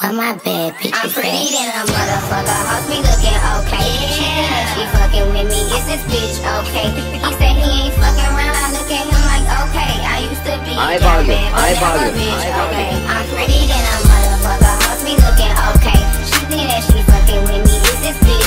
Why my bad bitches I'm pretty at? than a motherfucker. Hoes be looking okay. She think she fucking with me. Is this bitch okay? He said he ain't fucking around. I look at him like okay. I used to be I that volume, bad, but I never volume, bitch I okay. volume. I'm pretty than a motherfucker. Hoes be looking okay. She think that she fucking with me. Is this bitch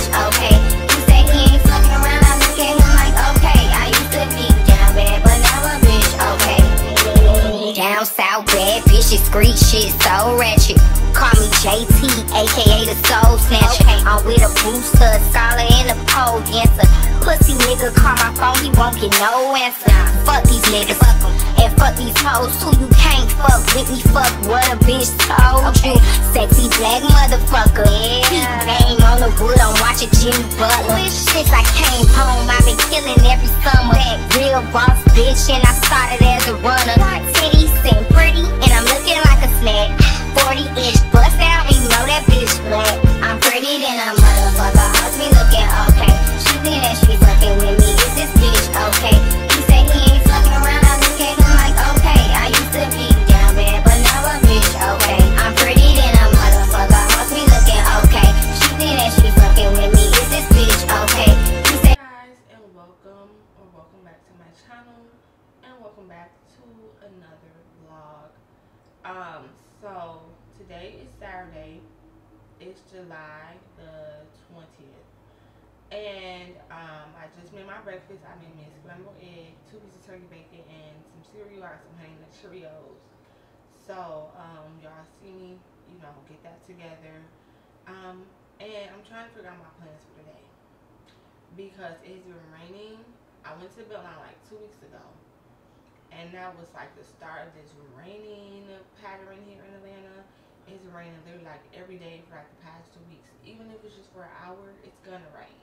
street shit so ratchet. Call me JT, aka the soul snatcher. I'm with a booster, a scholar, and a pole dancer. Pussy nigga call my phone, he won't get no answer. Fuck these niggas, fuck 'em. and fuck these hoes too. You can't fuck with me, fuck what a bitch told you. Sexy black motherfucker, yeah. Bang on the wood, I'm watching Jimmy Butler. Since I came home, I've been killing every summer. That real boss bitch, and I started as a runner. Titties and pretty, and looking like a snack. 40 inch bust um i just made my breakfast i made me a scrambled egg two pieces of turkey bacon and some cereal or some honey nut cheerios so um y'all see me you know get that together um and i'm trying to figure out my plans for today because it's been raining. I went to Beltline like two weeks ago, and that was like the start of this raining pattern here in Atlanta. It's raining literally like every day for like the past two weeks. Even if it's just for an hour, it's gonna rain.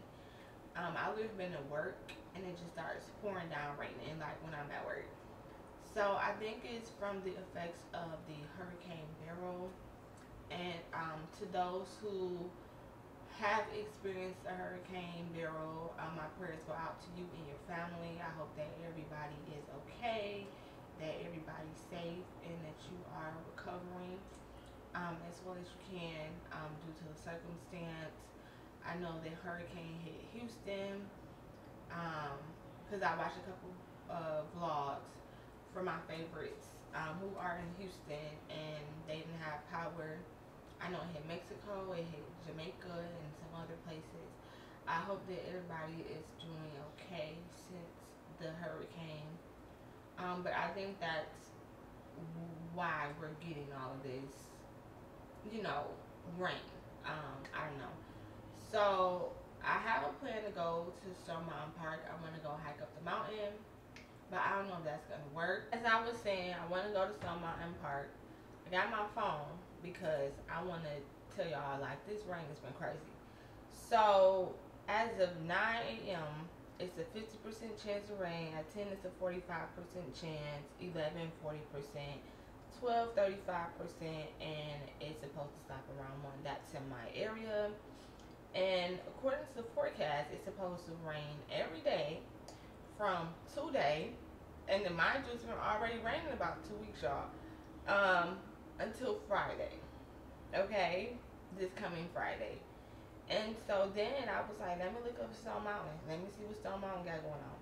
Um, I literally been to work and it just starts pouring down raining like when I'm at work. So I think it's from the effects of the Hurricane Beryl, and um, to those who have experienced a hurricane Beryl, um, my prayers go out to you and your family. I hope that everybody is okay, that everybody's safe, and that you are recovering um, as well as you can um, due to the circumstance. I know that hurricane hit Houston because I watched a couple uh, vlogs for my favorites um, who are in Houston and they didn't have power. I know it hit Mexico, it hit Jamaica, and some other places. I hope that everybody is doing okay since the hurricane. Um, but I think that's why we're getting all of this, you know, rain. Um, I don't know. So I have a plan to go to Stone Mountain Park. I want to go hike up the mountain, but I don't know if that's gonna work. As I was saying, I want to go to Stone Mountain Park. I got my phone because I want to tell y'all like this rain has been crazy. So as of 9 a.m., it's a 50% chance of rain. At 10, it's a 45% chance. 11, 40%. 12, 35%. And it's supposed to stop around 1. That's in my area. And according to the forecast, it's supposed to rain every day from today. And then mind you, it's been already raining about two weeks, y'all. Um, until Friday. Okay? This coming Friday. And so then I was like, let me look up Stone Mountain. Let me see what Stone Mountain got going on.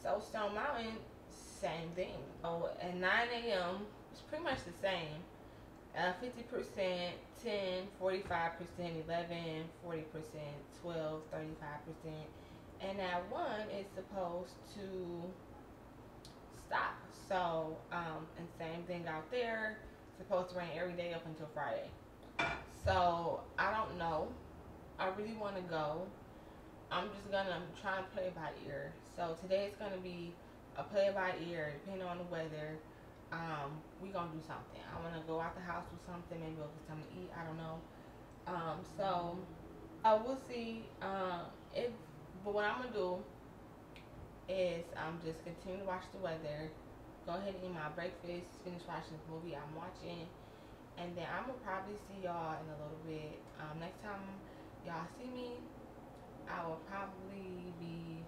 So Stone Mountain, same thing. Oh, at 9 a.m., it's pretty much the same. Uh, 50%, 10, 45%, 11, 40%, 12, 35%. And at 1, is supposed to stop. So, um, and same thing out there. Supposed to rain every day up until Friday. So, I don't know. I really want to go. I'm just gonna try and play by ear. So today is gonna be a play by ear, depending on the weather. Um, we gonna do something. I wanna go out the house with something, maybe go get something to eat. I don't know. Um, so I will see. Um, if but what I'm gonna do is I'm just continue to watch the weather. Go ahead and eat my breakfast. Finish watching the movie I'm watching, and then I'm gonna probably see y'all in a little bit. Um, next time y'all see me, I will probably be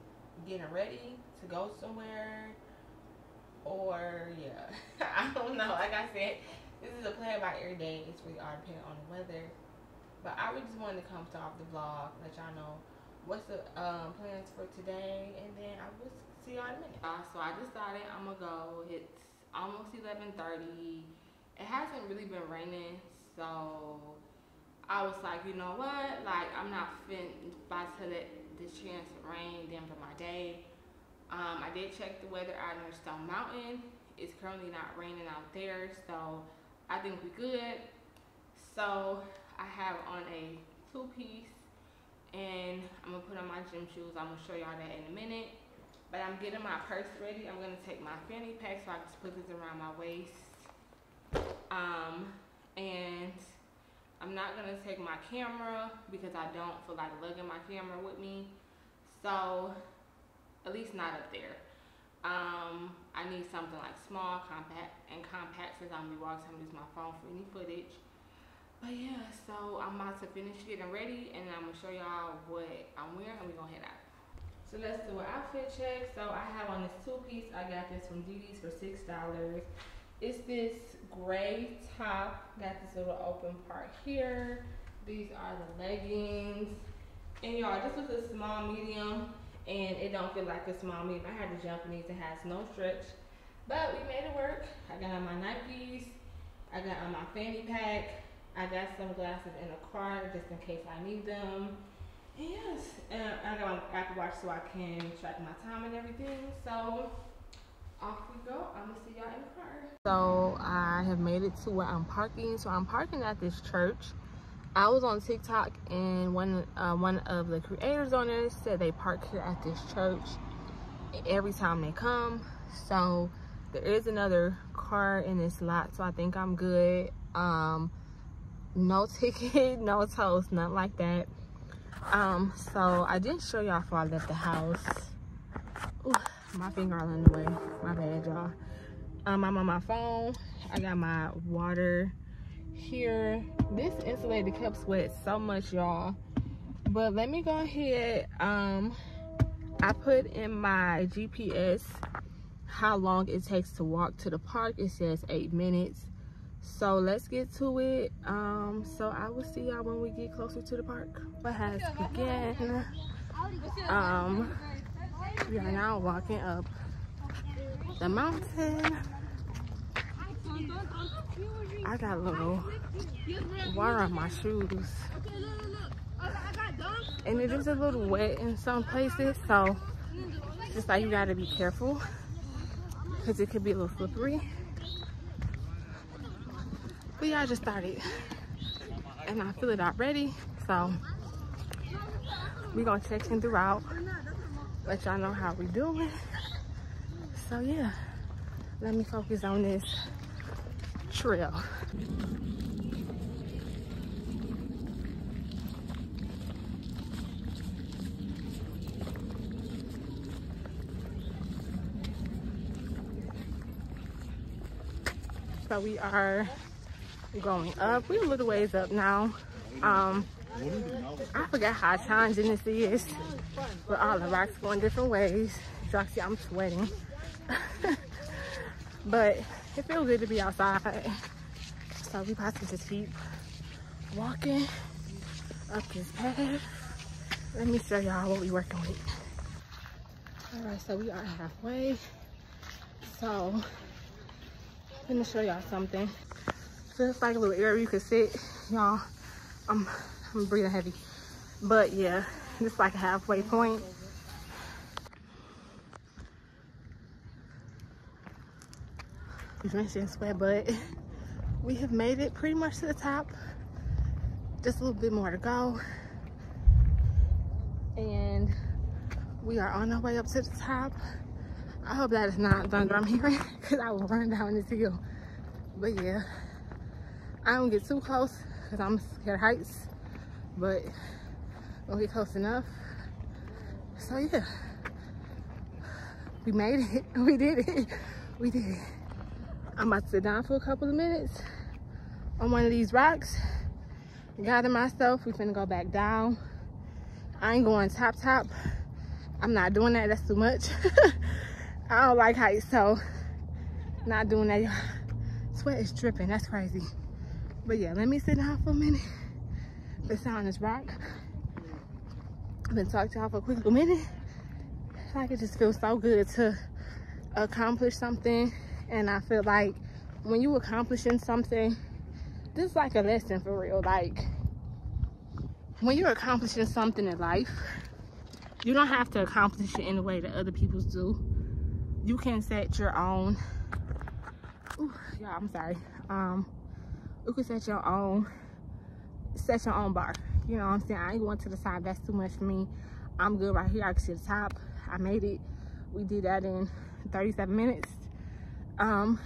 getting ready to go somewhere. Or yeah, I don't know. Like I said, this is a plan by every day. It's really all depending on the weather. But I really just wanted to come start off the vlog, let y'all know what's the um, plans for today, and then I will see y'all in a minute. Uh, so I decided I'm gonna go. It's almost 11:30. It hasn't really been raining, so I was like, you know what? Like I'm not fin about to let this chance rain dampen my day. Um, I did check the weather out near Stone Mountain. It's currently not raining out there, so I think we're good. So I have on a two-piece and I'm gonna put on my gym shoes. I'm gonna show y'all that in a minute. But I'm getting my purse ready. I'm gonna take my fanny pack so I can put this around my waist. Um, and I'm not gonna take my camera because I don't feel like lugging my camera with me. So, at least not up there. Um, I need something like small, compact, and compact since I'm gonna be walking, I'm gonna use my phone for any footage. But yeah, so I'm about to finish getting ready and I'm gonna show y'all what I'm wearing and we're gonna head out. So let's do an outfit check. So I have on this two piece. I got this from DD's for $6. It's this gray top. Got this little open part here. These are the leggings. And y'all, this was a small medium and it don't feel like a small medium. I had to jump these. It has no stretch. But we made it work. I got on my Nikes. I got on my fanny pack. I got some glasses in the car just in case I need them. And yes, and I got my Apple Watch so I can track my time and everything. So off we go. I'm gonna see y'all in the car. So I have made it to where I'm parking. So I'm parking at this church. I was on TikTok and one uh, one of the creators on there said they park here at this church every time they come. So there is another car in this lot, so I think I'm good. Um, no ticket, no toast, nothing like that. Um, so I didn't show y'all before I left the house. Ooh, my finger all in the way. My bad, y'all. Um, I'm on my phone. I got my water here. This insulated cup sweat so much y'all. But let me go ahead um i put in my gps how long it takes to walk to the park. It says eight minutes. So let's get to it. Um so i will see y'all when we get closer to the park. What has begun um we are now walking up the mountain I got a little water on my shoes. And it is a little wet in some places, so just like you gotta be careful because it could be a little slippery. But yeah, I just started and I feel it already, so we gonna check in throughout, let y'all know how we doing. So yeah, let me focus on this trail. So we are going up. We're a little ways up now. Um, I forgot how challenging this is with all the rocks going different ways. Y'all see I'm sweating. but it feels good to be outside. So we to just keep walking up this path. Let me show y'all what we working with. All right, so we are halfway. So let me show y'all something. Feels like a little area you could sit. Y'all, I'm, I'm breathing heavy. But yeah, it's like a halfway point. Drenching sweat, but we have made it pretty much to the top. Just a little bit more to go. And we are on our way up to the top. I hope that is not thunder I'm hearing because I will run down this hill. But yeah, I don't get too close because I'm scared of heights, but we'll get close enough. So yeah, we made it. We did it. We did it. I'm about to sit down for a couple of minutes on one of these rocks, gather myself. We finna go back down. I ain't going top top. I'm not doing that, that's too much. I don't like heights, so not doing that. Sweat is dripping. That's crazy. But yeah, let me sit down for a minute. The sound is rock. I've been talking to y'all for a quick minute. Like it just feels so good to accomplish something. And I feel like when you accomplishing something, this is like a lesson for real. Like when you're accomplishing something in life, you don't have to accomplish it in the way that other people do. You can set your own. Ooh, y'all, I'm sorry. Um, you can set your own, set your own bar. You know what I'm saying? I ain't going to the side. That's too much for me. I'm good right here. I can see the top. I made it. We did that in 37 minutes. Um,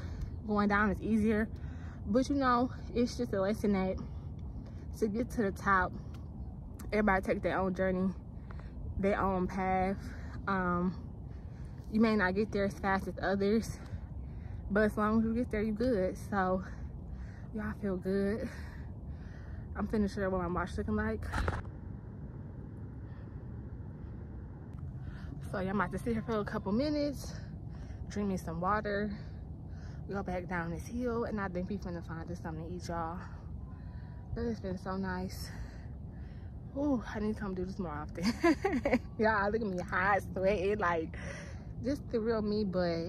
going down is easier. But you know, it's just a lesson that to get to the top, everybody take their own journey, their own path. Um, you may not get there as fast as others, but as long as you get there, you good. So y'all feel good. I'm finna share what my watch looking like. So y'all might to sit here for a couple minutes, drink me some water, go back down this hill, and I think we finna find us something to eat, y'all. But it's been so nice. Ooh, I need to come do this more often. y'all, look at me hot, sweating, like, just the real me, but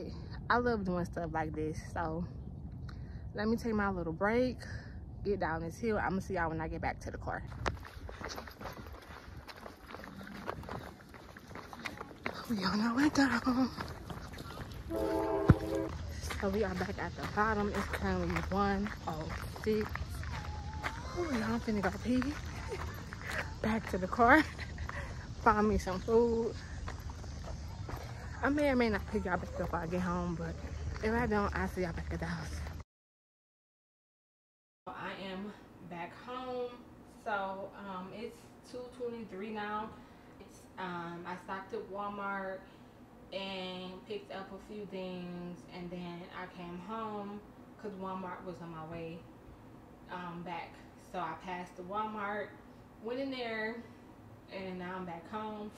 I love doing stuff like this. So, let me take my little break, get down this hill. I'm gonna see y'all when I get back to the car. We on our way down. So we are back at the bottom. It's currently 106. Oh, y'all finna go pee. Back to the car. Find me some food. I may or may not pick y'all back up when I get home, but if I don't, I'll see y'all back at the house. I am back home. So um, it's 2.23 now. It's, um, I stopped at Walmart and picked up a few things and then I came home because Walmart was on my way um, back. So I passed the Walmart, went in there, and now I'm back home.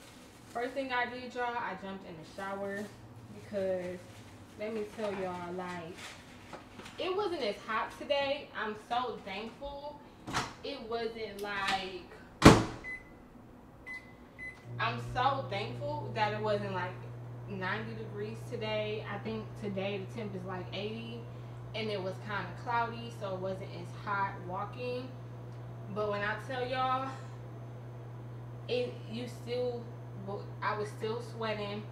First thing I did, y'all, I jumped in the shower because let me tell y'all, like, it wasn't as hot today. I'm so thankful. It wasn't like, I'm so thankful that it wasn't like 90 degrees today. I think today the temp is like 80 and it was kind of cloudy so it wasn't as hot walking. But when I tell y'all, it you still, I was still sweating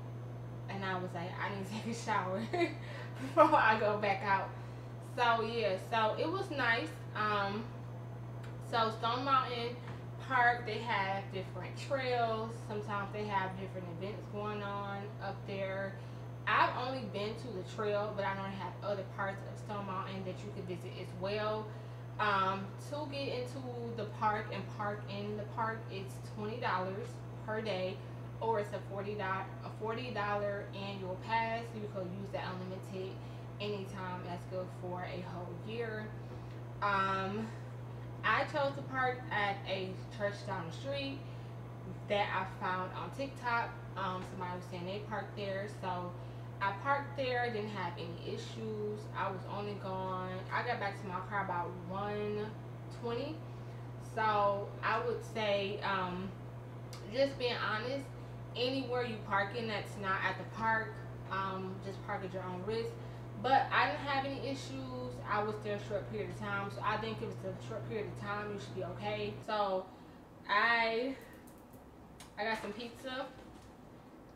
and I was like, I need to take a shower before I go back out. So yeah, so it was nice. Um, so Stone Mountain park they have different trails. Sometimes they have different events going on up there. I've only been to the trail but i know they have other parts of stone mountain that you could visit as well. Um, to get into the park and park in the park it's $20 per day or it's a $40 a $40 annual pass. You can use that unlimited anytime. That's good for a whole year. Um, I chose to park at a church down the street that I found on TikTok. Um, somebody was saying they parked there, so I parked there. Didn't have any issues. I was only gone. I got back to my car about 1:20. So I would say, um, just being honest, anywhere you parking that's not at the park, um, just park at your own risk. But I didn't have any issues. I was there a short period of time. So I think if it's a short period of time, you should be okay. So I I got some pizza.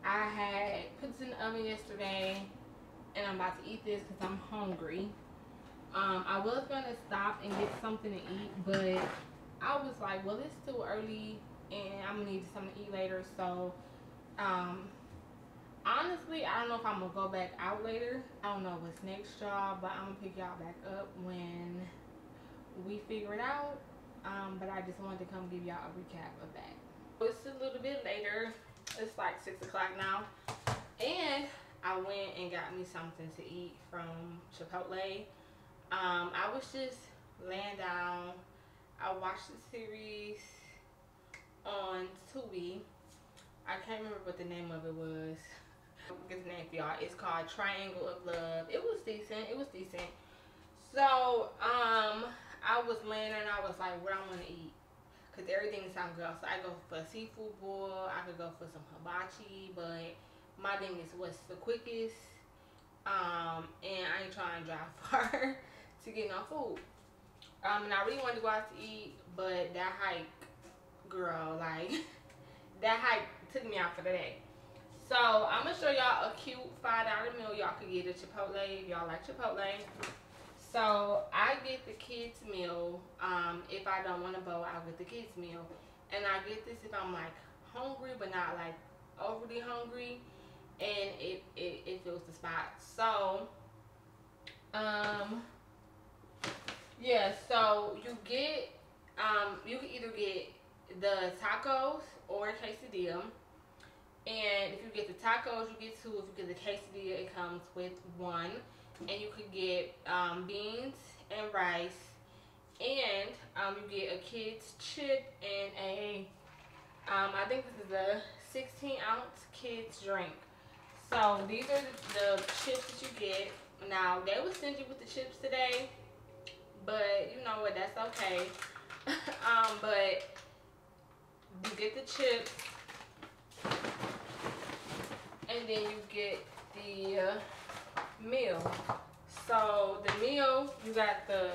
I had put this in the oven yesterday. And I'm about to eat this because I'm hungry. Um, I was going to stop and get something to eat. But I was like, well, it's too early. And I'm going to need something to eat later. So um, honestly i don't know if i'm gonna go back out later. I don't know what's next y'all. but i'm gonna pick y'all back up when we figure it out. Um, but i just wanted to come give y'all a recap of that. It's a little bit later. It's like six o'clock now. And i went and got me something to eat from chipotle. Um, i was just laying down. I watched the series on tubi. I can't remember what the name of it was the name for y'all. It's called Triangle of Love. It was decent. It was decent. So, um, I was laying there and I was like, what I want to eat. Because everything sounds good. So I go for a seafood boil. I could go for some hibachi. But my thing is what's the quickest. Um, and I ain't trying to drive far to get no food. Um, and I really wanted to go out to eat. But that hike, girl, like, that hike took me out for the day. So I'm gonna show y'all a cute five dollar meal y'all could get at Chipotle if y'all like Chipotle. So I get the kids meal. Um, if I don't want a bowl, I'll get the kids meal, and I get this if I'm like hungry but not like overly hungry, and it it, it fills the spot. So um yeah, so you get um you can either get the tacos or quesadilla and if you get the tacos, you get two. If you get the quesadilla, it comes with one. And you could get um, beans and rice. And um, you get a kid's chip and a, um, I think this is a 16 ounce kid's drink. So these are the chips that you get. Now, they will send you with the chips today. But you know what, that's okay. um, but you get the chips and then you get the uh, meal. So the meal, you got the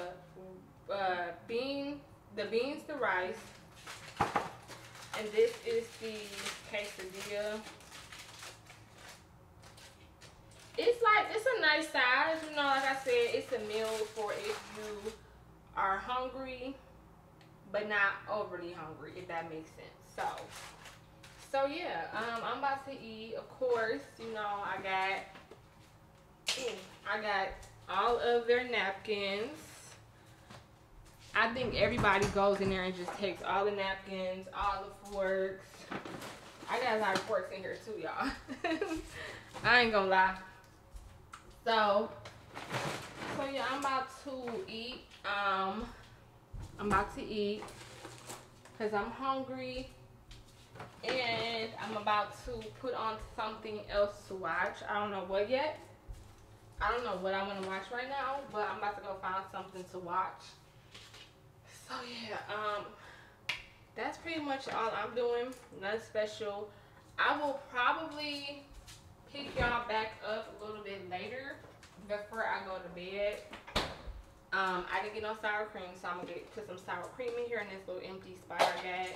uh, bean, the beans, the rice, and this is the quesadilla. It's like, it's a nice size, you know, like I said, it's a meal for if you are hungry, but not overly hungry, if that makes sense. So, so yeah, um, I'm about to eat. Of course, you know I got, I got all of their napkins. I think everybody goes in there and just takes all the napkins, all the forks. I got a lot of forks in here too, y'all. I ain't gonna lie. So, so yeah, I'm about to eat. Um, I'm about to eat because I'm hungry and I'm about to put on something else to watch. I don't know what yet. I don't know what I want to watch right now, but I'm about to go find something to watch. So yeah, um, that's pretty much all I'm doing. Nothing special. I will probably pick y'all back up a little bit later before I go to bed. Um, I didn't get no sour cream, so I'm gonna get, put some sour cream in here in this little empty spot I got.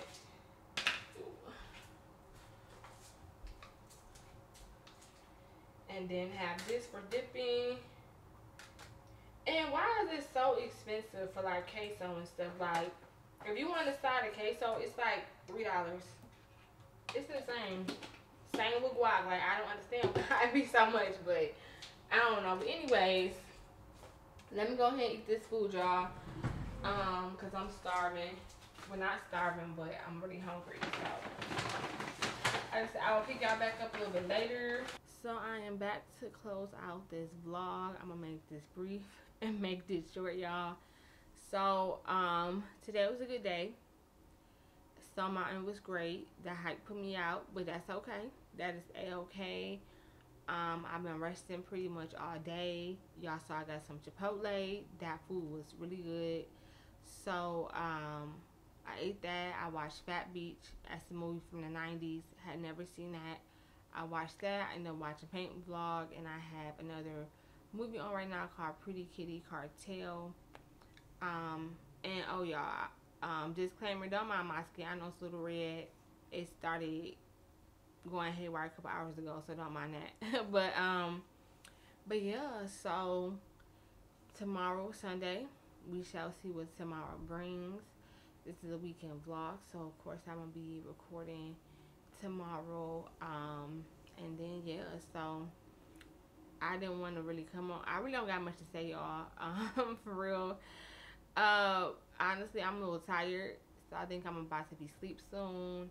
And then have this for dipping. And why is it so expensive for like queso and stuff? Like, if you want a side of queso, it's like three dollars. It's insane. Same with guac. Like, I don't understand why it be so much, but I don't know. But anyways, let me go ahead and eat this food, y'all. Um, cause I'm starving. Well, not starving, but I'm really hungry. So, I just I will pick y'all back up a little bit later so i am back to close out this vlog. I'm gonna make this brief and make this short y'all. So um today was a good day. Stone Mountain was great. The hike put me out but that's okay. That is a-okay. Um i've been resting pretty much all day. Y'all saw i got some chipotle. That food was really good. So um i ate that. I watched fat beach. That's the movie from the 90s had never seen that I watched that and then watch a paint vlog and I have another movie on right now called Pretty Kitty Cartel. Um, and oh y'all, um, disclaimer, don't mind my skin. I know it's a little red. It started going haywire a couple hours ago, so don't mind that. but um, but yeah, so tomorrow, Sunday, we shall see what tomorrow brings. This is a weekend vlog, so of course I'm gonna be recording tomorrow. Um, and then yeah, so I didn't want to really come on. I really don't got much to say, y'all. Um, for real. Uh, honestly, I'm a little tired, so I think I'm about to be sleep soon.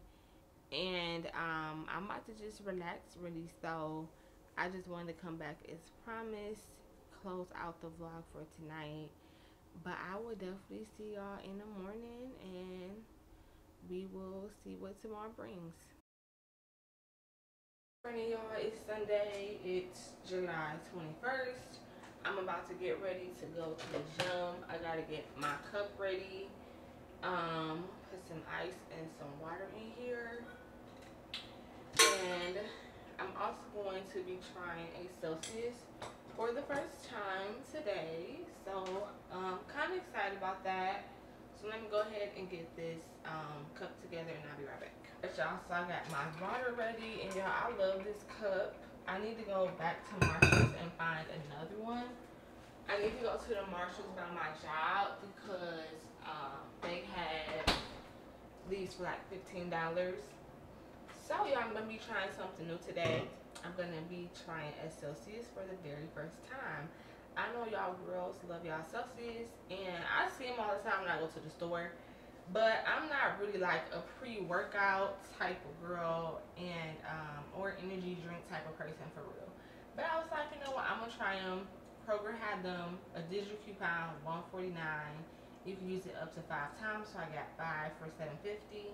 And um, I'm about to just relax, really. So I just wanted to come back as promised, close out the vlog for tonight. But I will definitely see y'all in the morning, and we will see what tomorrow brings morning y'all it's sunday it's july 21st I'm about to get ready to go to the gym. I gotta get my cup ready. Um, put some ice and some water in here. And I'm also going to be trying a Celsius for the first time today. So, I'm um, kind of excited about that. So let me go ahead and get this um, cup together and I'll be right back. Y'all, so I got my water ready and y'all, I love this cup. I need to go back to Marshalls and find another one. I need to go to the Marshalls by my job because um, they had these for like $15. So y'all, I'm going to be trying something new today. I'm going to be trying a Celsius for the very first time. I know y'all girls love y'all Celsius and I see them all the time when I go to the store but I'm not really like a pre-workout type of girl and um, or energy drink type of person for real. But I was like, you know what, I'm gonna try them. Kroger had them, a digital coupon, 149. You can use it up to five times, so I got five for 750.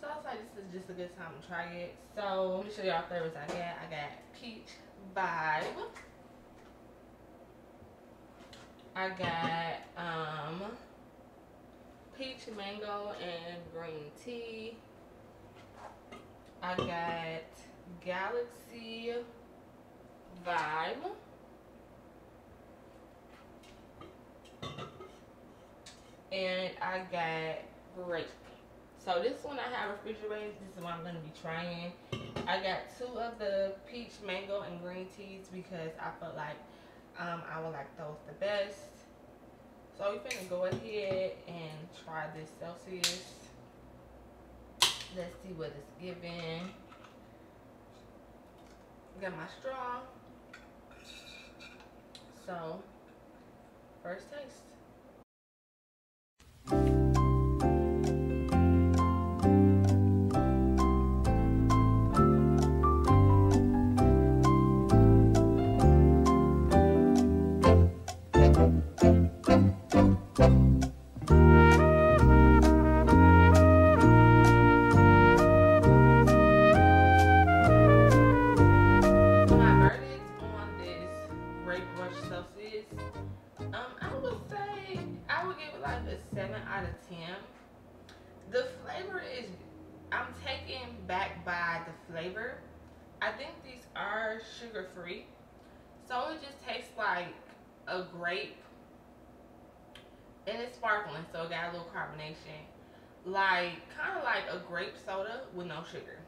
So I was like, this is just a good time to try it. So let me show y'all flavors I got. I got peach vibe. I got um peach mango and green tea. I got Galaxy Vibe. And I got grape. So this one I have refrigerated. This is what I'm going to be trying. I got two of the peach mango and green teas because I felt like um, I would like those the best. So we're gonna go ahead and try this Celsius. Let's see what it's giving. Got my straw. So, first taste. Sugar free. So it just tastes like a grape. And it's sparkling, so it got a little carbonation. Like, kind of like a grape soda with no sugar.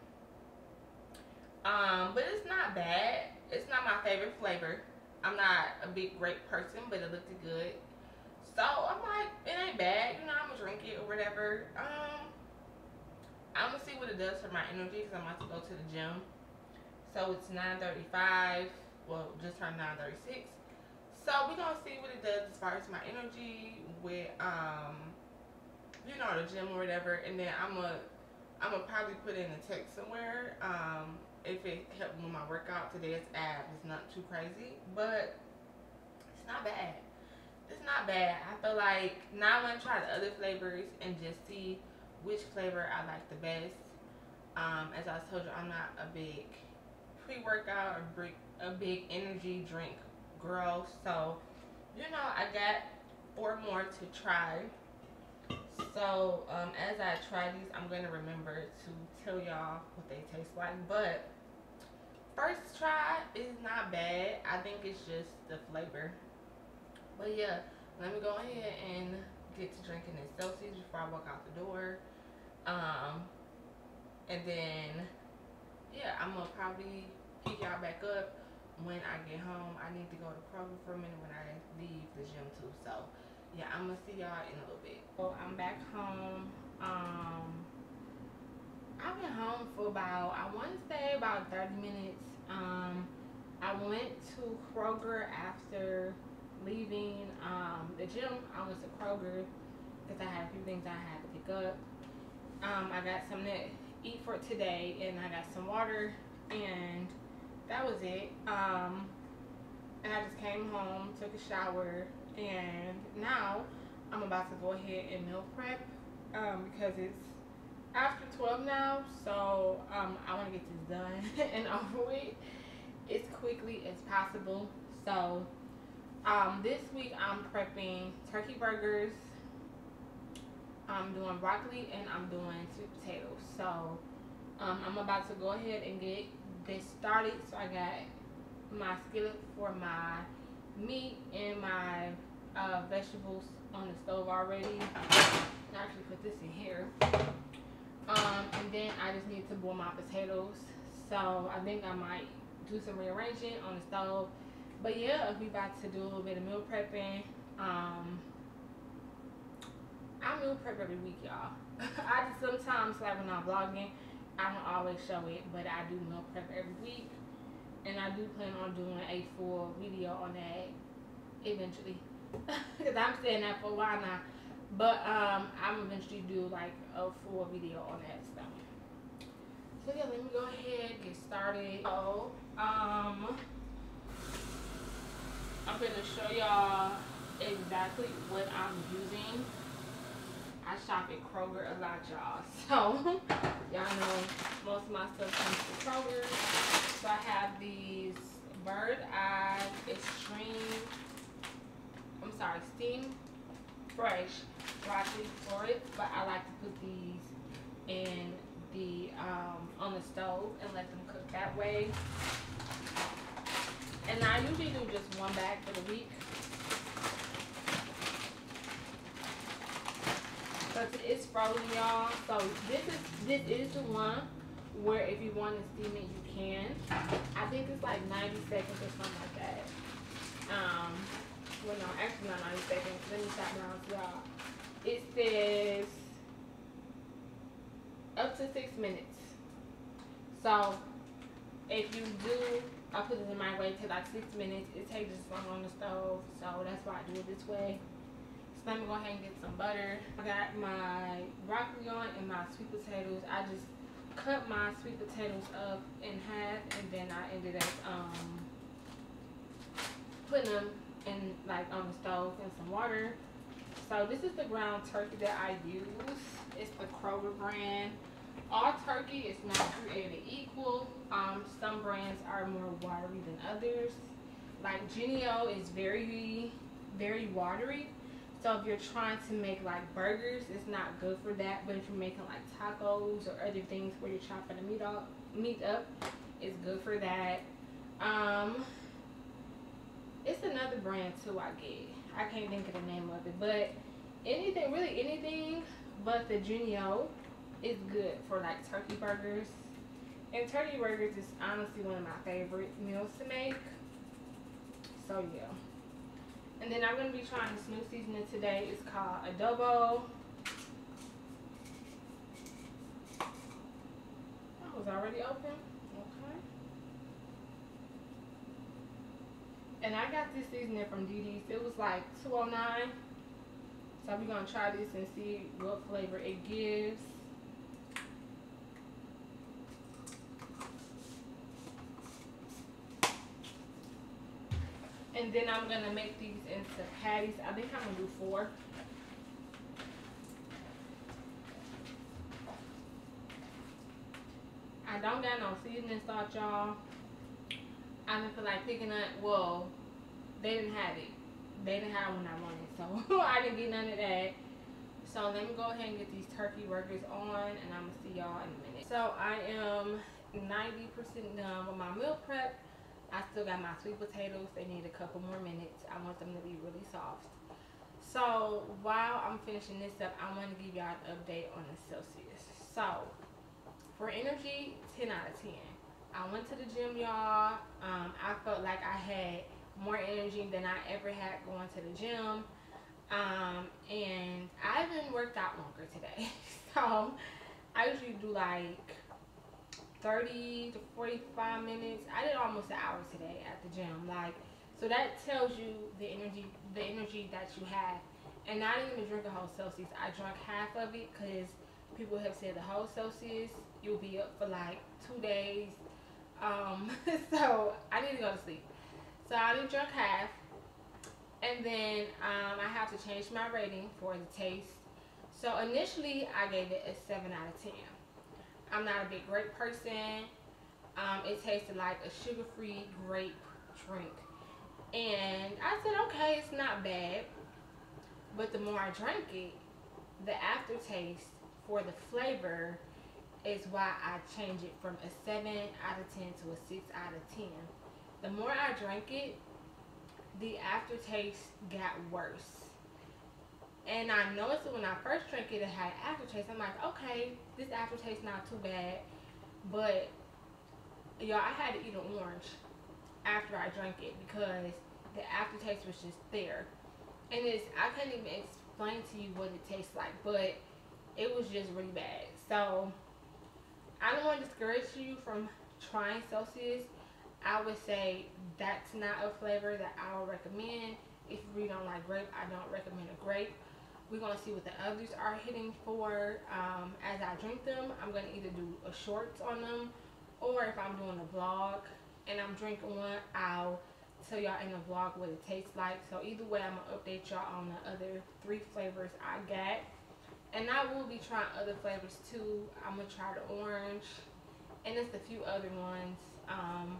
Um, but it's not bad. It's not my favorite flavor. I'm not a big grape person, but it looked good. So I'm like, it ain't bad. You know, I'm gonna drink it or whatever. Um, I'm gonna see what it does for my energy because I'm about to go to the gym. So it's 9.35, well, just turned 9.36. So going to see what it does as far as my energy with, um, you know, the gym or whatever. And then I'm to I'm gonna probably put in a text somewhere um, if it helped with my workout. today, it's abs It's not too crazy, but it's not bad. It's not bad. I feel like now I'm gonna try the other flavors and just see which flavor I like the best. Um, as I told you, I'm not a big pre-workout or big, a big energy drink girl. So, you know, I got four more to try. So, um, as I try these, I'm going to remember to tell y'all what they taste like. But, first try is not bad. I think it's just the flavor. But, yeah, let me go ahead and get to drinking this Celsius before I walk out the door. Um, and then, yeah, I'm going to probably pick y'all back up when I get home. I need to go to Kroger for a minute when I leave the gym too. So yeah, I'm gonna see y'all in a little bit. So I'm back home. Um, I've been home for about I want to say about 30 minutes. Um, I went to Kroger after leaving um, the gym. I went to Kroger because I had a few things I had to pick up. Um, I got something to eat for today, and I got some water and that was it. Um, and I just came home, took a shower, and now I'm about to go ahead and meal prep um, because it's after 12 now, so um, I want to get this done and over with as quickly as possible. So Um, this week I'm prepping turkey burgers. I'm doing broccoli and I'm doing sweet potatoes. So um, I'm about to go ahead and get this started. So I got my skillet for my meat and my uh, vegetables on the stove already. I actually put this in here. Um, and then I just need to boil my potatoes. So I think I might do some rearranging on the stove. But yeah, we about to do a little bit of meal prepping. Um, I meal prep every week, y'all. I just sometimes, like when I'm vlogging, I don't always show it, but I do meal prep every week. And I do plan on doing a full video on that eventually. Because I'm saying that for a while now. But um, I'm eventually do like a full video on that stuff. So yeah, let me go ahead get started. So, um, I'm gonna show y'all exactly what I'm using. I shop at Kroger a lot, y'all. So, y'all know most of my stuff comes from Kroger. So I have these Bird Eye Extreme, I'm sorry, Steam Fresh broccoli for it. But I like to put these in the, um, on the stove and let them cook that way. And I usually do just one bag for the week. But it's frozen, y'all. So this is this is the one where if you want to steam it, you can. I think it's like 90 seconds or something like that. Um, well, no, actually not 90 seconds. Let me stop around y'all. It says up to six minutes. So if you do, I put it in my way to like six minutes. It takes this long on the stove, so that's why I do it this way. So let me go ahead and get some butter. I got my broccoli on and my sweet potatoes. I just cut my sweet potatoes up in half and then I ended up um, putting them in like on the stove in some water. So this is the ground turkey that I use. It's the Kroger brand. All turkey is not created equal. Um, some brands are more watery than others. Like Jennie-O is very, very watery. So if you're trying to make like burgers, it's not good for that. But if you're making like tacos or other things where you're chopping the meat up, meat up, it's good for that. Um, it's another brand too I get. I can't think of the name of it, but anything, really anything but the Jennie-O is good for like turkey burgers. And turkey burgers is honestly one of my favorite meals to make. So yeah. And then I'm going to be trying this new seasoning today. It's called Adobo. Oh, that was already open. Okay. And I got this seasoning from DD's. It was like 209 So we're going to try this and see what flavor it gives. And then I'm going to make these into patties. I think I'm going to do four. I don't got no seasoning salt, y'all. I didn't feel like picking up. Well, they didn't have it. They didn't have one I wanted. So I didn't get none of that. So let me go ahead and get these turkey burgers on. And I'm going to see y'all in a minute. So I am 90% done with my meal prep. I still got my sweet potatoes. They need a couple more minutes. I want them to be really soft. So while I'm finishing this up, I want to give y'all an update on the Celsius. So for energy, 10 out of 10. I went to the gym, y'all. Um, I felt like I had more energy than I ever had going to the gym. Um, and I even worked out longer today. so I usually do like 30 to 45 minutes. I did almost an hour today at the gym. Like, so that tells you the energy, the energy that you have. And I didn't even drink a whole Celsius. I drank half of it because people have said the whole Celsius, you'll be up for like two days. Um, so I need to go to sleep. So I didn't drink half. And then um, I have to change my rating for the taste. So initially I gave it a 7 out of 10. I'm not a big grape person. Um, it tasted like a sugar-free grape drink. And I said, okay, it's not bad. But the more I drank it, the aftertaste for the flavor is why I changed it from a 7 out of 10 to a 6 out of 10. The more I drank it, the aftertaste got worse. And I noticed when I first drank it, it had aftertaste. I'm like, okay, this aftertaste not too bad. But, y'all, I had to eat an orange after I drank it because the aftertaste was just there. And it's, I can't even explain to you what it tastes like, but it was just really bad. So, I don't want to discourage you from trying Celsius. I would say that's not a flavor that I would recommend. If you don't like grape, I don't recommend a grape. We're going to see what the others are hitting for um, as I drink them. I'm going to either do a shorts on them or if I'm doing a vlog and I'm drinking one, I'll tell y'all in the vlog what it tastes like. So either way, I'm going to update y'all on the other three flavors I got. And I will be trying other flavors too. I'm going to try the orange and just a few other ones um,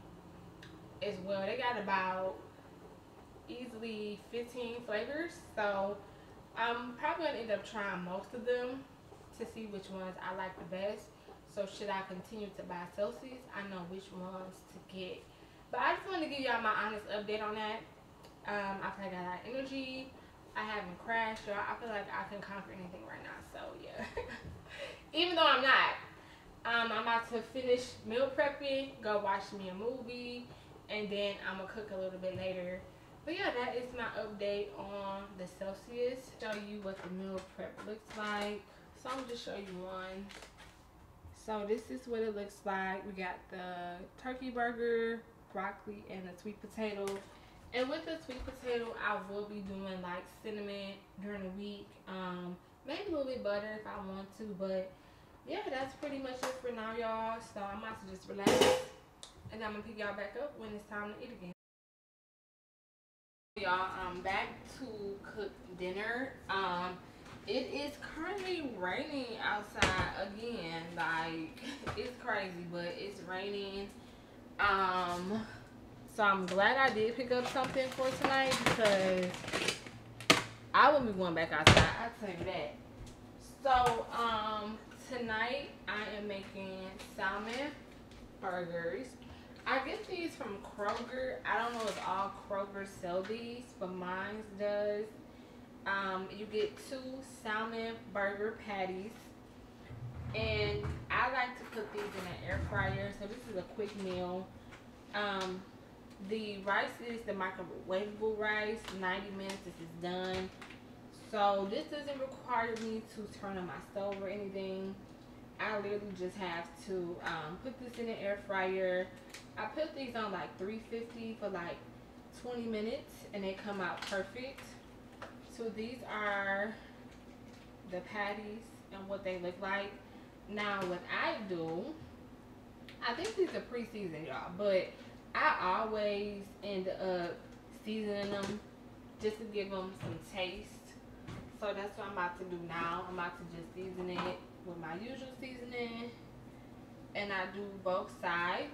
as well. They got about easily 15 flavors. So I'm probably going to end up trying most of them to see which ones I like the best. So should I continue to buy Celsius, I know which ones to get. But I just want to give y'all my honest update on that. Um, I feel like I got energy. I haven't crashed, y'all. I feel like I can conquer anything right now. So yeah. Even though I'm not. Um, I'm about to finish meal prepping, go watch me a movie, and then I'm gonna cook a little bit later but yeah, that is my update on the Celsius. Show you what the meal prep looks like. So I'm just show you one. So this is what it looks like. We got the turkey burger, broccoli, and the sweet potato. And with the sweet potato, I will be doing like cinnamon during the week. Um, maybe a little bit butter if I want to. But yeah, that's pretty much it for now, y'all. So I'm about to just relax. And I'm going to pick y'all back up when it's time to eat again y'all i'm back to cook dinner. Um it is currently raining outside again like it's crazy but it's raining. Um so i'm glad i did pick up something for tonight because i will be going back outside i'll tell you that. So um tonight i am making salmon burgers I get these from Kroger. I don't know if all Kroger sell these, but mine does. Um, you get two salmon burger patties. And I like to put these in an air fryer. So this is a quick meal. Um, the rice is the microwavable rice. 90 minutes, this is done. So this doesn't require me to turn on my stove or anything. I literally just have to um, put this in the air fryer. I put these on like 350 for like 20 minutes and they come out perfect. So these are the patties and what they look like. Now what I do, I think these are pre-seasoned y'all, but I always end up seasoning them just to give them some taste. So that's what I'm about to do now. I'm about to just season it with my usual seasoning and I do both sides.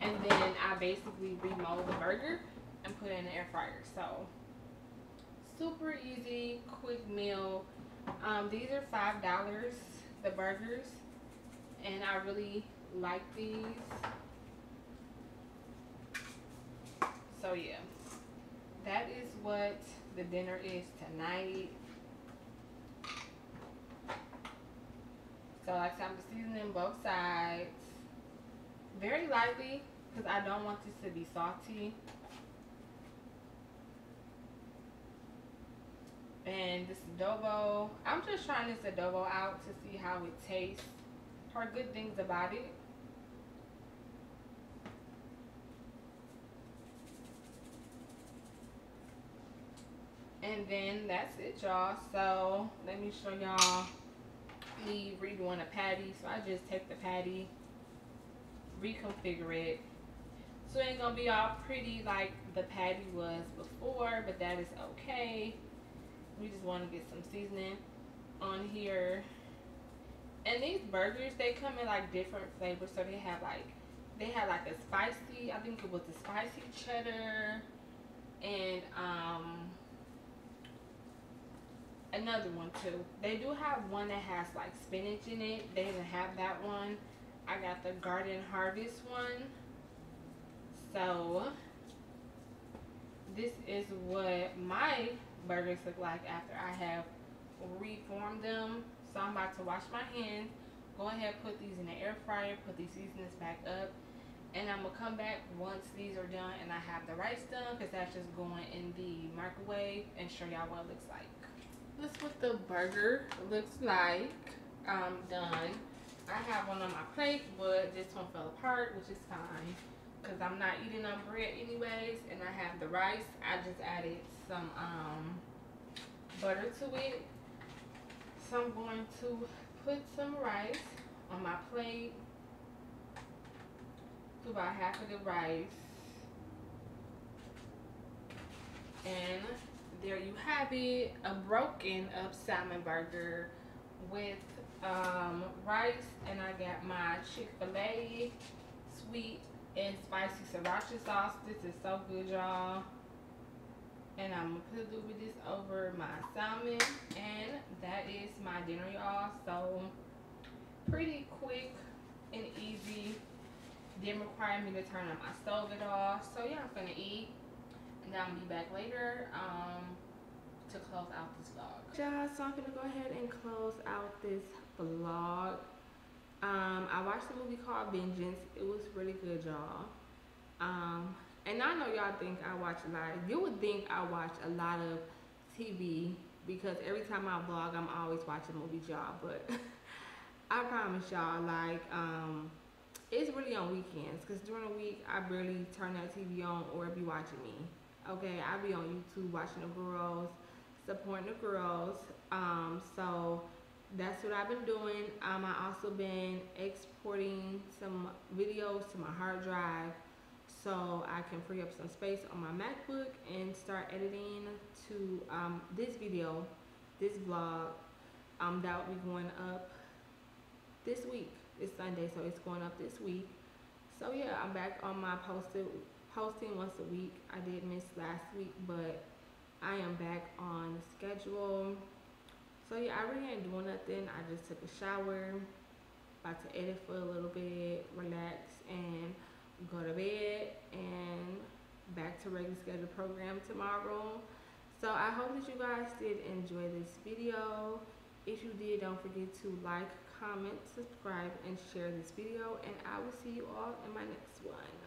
And then I basically remold the burger and put it in the air fryer. So super easy quick meal. Um, these are five dollars the burgers. And I really like these. So yeah. That is what the dinner is tonight So like I'm seasoning both sides. Very lightly because I don't want this to be salty. And this adobo, I'm just trying this adobo out to see how it tastes. Heard good things about it. And then that's it, y'all. So let me show y'all me redoing a patty. So I just take the patty, reconfigure it. So it ain't gonna be all pretty like the patty was before, but that is okay. We just want to get some seasoning on here. And these burgers, they come in like different flavors. So they have like, they have like a spicy, I think it was the spicy cheddar. and um another one too. They do have one that has like spinach in it. They didn't have that one. I got the Garden Harvest one. So this is what my burgers look like after I have reformed them. So I'm about to wash my hands. Go ahead, put these in the air fryer, put these seasonings back up. And I'm going to come back once these are done and I have the rice done because that's just going in the microwave and show y'all what it looks like. This is what the burger looks like um, done. I have one on my plate, but this one fell apart, which is fine because I'm not eating on bread anyways. And I have the rice. I just added some um, butter to it. So I'm going to put some rice on my plate. To about half of the rice. And there you have it. A broken up salmon burger with um, rice. And I got my Chick-fil-A sweet and spicy sriracha sauce. This is so good, y'all. And I'm gonna put a little bit of this over my salmon. And that is my dinner, y'all. So pretty quick and easy. Didn't require me to turn on my stove at all. So yeah, I'm gonna eat. And I'll be back later um, to close out this vlog. Yeah, so I'm gonna go ahead and close out this vlog. Um, I watched a movie called Vengeance. It was really good, y'all. Um, and I know y'all think I watch a lot. You would think I watch a lot of TV because every time I vlog, I'm always watching movies, y'all. But I promise y'all, like, um, it's really on weekends because during the week, I barely turn that TV on or be watching me. Okay, I'll be on YouTube watching the girls, supporting the girls. Um, so that's what I've been doing. Um, I also been exporting some videos to my hard drive so I can free up some space on my MacBook and start editing to um, this video, this vlog. Um, that will be going up this week. It's Sunday, so it's going up this week. So yeah, I'm back on my posted posting once a week. I did miss last week, but I am back on schedule. So yeah, I really ain't doing nothing. I just took a shower, about to edit for a little bit, relax, and go to bed, and back to regular schedule program tomorrow. So I hope that you guys did enjoy this video. If you did, don't forget to like, comment, subscribe, and share this video. And I will see you all in my next one.